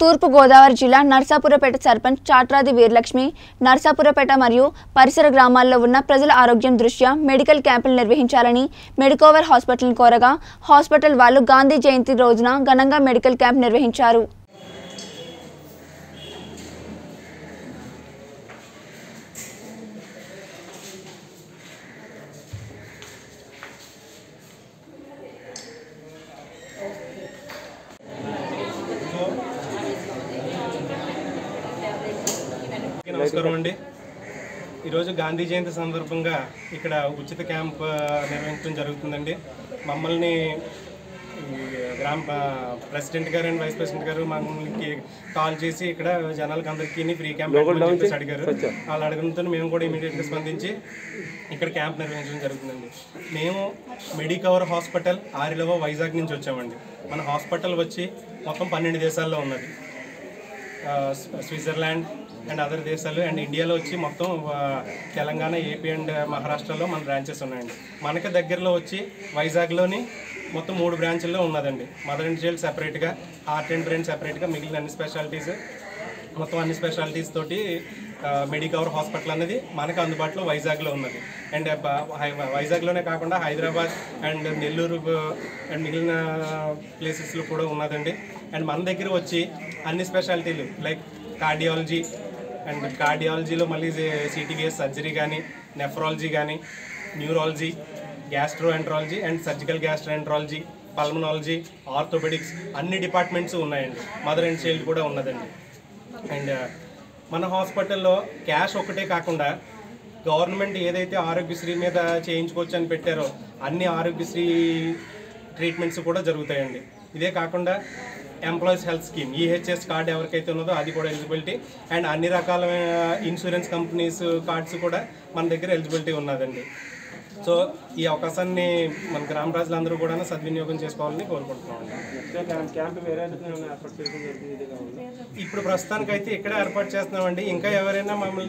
తూర్పు గోదావరి జిల్లా నర్సాపురపేట సర్పంచ్ చాట్రాది వీరలక్ష్మి నర్సాపురపేట మరియు పరిసర గ్రామాల్లో ఉన్న ప్రజల ఆరోగ్యం దృష్ట్యా మెడికల్ క్యాంపులు నిర్వహించాలని మెడికోవర్ హాస్పిటల్ కోరగా హాస్పిటల్ వాళ్ళు గాంధీ జయంతి రోజున ఘనంగా మెడికల్ క్యాంప్ నిర్వహించారు. నమస్కారం అండి. ఈరోజు గాంధీ జయంతి సందర్భంగా ఇక్కడ ఉచిత క్యాంప్ నిర్వహించడం జరుగుతుందండి. మమ్మల్ని గ్రామ ప్రెసిడెంట్ గారు అండ్ వైస్ ప్రెసిడెంట్ గారు మమ్మల్ని కాల్ చేసి ఇక్కడ జనాలకు అందరికీ ఫ్రీ క్యాంప్ చెప్పేసి అడిగారు. వాళ్ళు అడగడంతో మేము కూడా ఇమీడియట్గా స్పందించి ఇక్కడ క్యాంప్ నిర్వహించడం జరుగుతుందండి. మేము మెడికవర్ హాస్పిటల్ ఆరిలవ వైజాగ్ నుంచి వచ్చామండి. మన హాస్పిటల్ వచ్చి మొత్తం పన్నెండు దేశాల్లో ఉన్నది. స్విట్జర్లాండ్ అండ్ అదర్ దేశాలు అండ్ ఇండియాలో వచ్చి మొత్తం తెలంగాణ ఏపీ అండ్ మహారాష్ట్రలో మన బ్రాంచెస్ ఉన్నాయండి. మనకి దగ్గరలో వచ్చి వైజాగ్లోని మొత్తం మూడు బ్రాంచ్ల్లో ఉన్నదండి. మదర్ అండ్ చైల్డ్ సెపరేట్గా హార్ట్ అండ్ బ్రెయిన్ సెపరేట్గా మిగిలిన అన్ని స్పెషాలిటీస్ మొత్తం అన్ని స్పెషాలిటీస్ తోటి మెడికవర్ హాస్పిటల్ అనేది మనకు అందుబాటులో వైజాగ్లో ఉన్నది. అండ్ వైజాగ్లోనే కాకుండా హైదరాబాద్ అండ్ నెల్లూరు అండ్ మిగిలిన ప్లేసెస్లో కూడా ఉన్నదండి. అండ్ మన దగ్గర వచ్చి అన్ని స్పెషాలిటీలు లైక్ కార్డియాలజీ అండ్ కార్డియాలజీలో మళ్ళీ సిటీవీఎస్ సర్జరీ కానీ నెఫ్రాలజీ కానీ neurology gastroenterology and surgical gastroenterology pulmonology orthopaedics అన్ని డిపార్ట్మెంట్స్ ఉన్నాయండి. మదర్ అండ్ చైల్డ్ కూడా ఉన్నదండి. అండ్ uh, మన హాస్పిటల్లో క్యాష్ ఒకటే కాకుండా గవర్నమెంట్ ఏదైతే ఆరోగ్యశ్రీ మీద చేయించుకోవచ్చు అని పెట్టారో అన్ని ఆరోగ్యశ్రీ ట్రీట్మెంట్స్ కూడా జరుగుతాయండి. ఇదే కాకుండా employees health scheme EHS card ఎవరికైతే ఉన్నదో అది కూడా ఎలిజిబిలిటీ అండ్ అన్ని రకాలైన ఇన్సూరెన్స్ కంపెనీస్ కార్డ్స్ కూడా మన దగ్గర ఎలిజిబిలిటీ ఉన్నదండి. సో ఈ అవకాశాన్ని మన గ్రామ ప్రజలందరూ కూడా సద్వినియోగం చేసుకోవాలని కోరుకుంటున్నాం ఇప్పుడు ప్రస్తుతానికైతే ఇక్కడే ఏర్పాటు చేస్తున్నామండి. ఇంకా ఎవరైనా మమ్మల్ని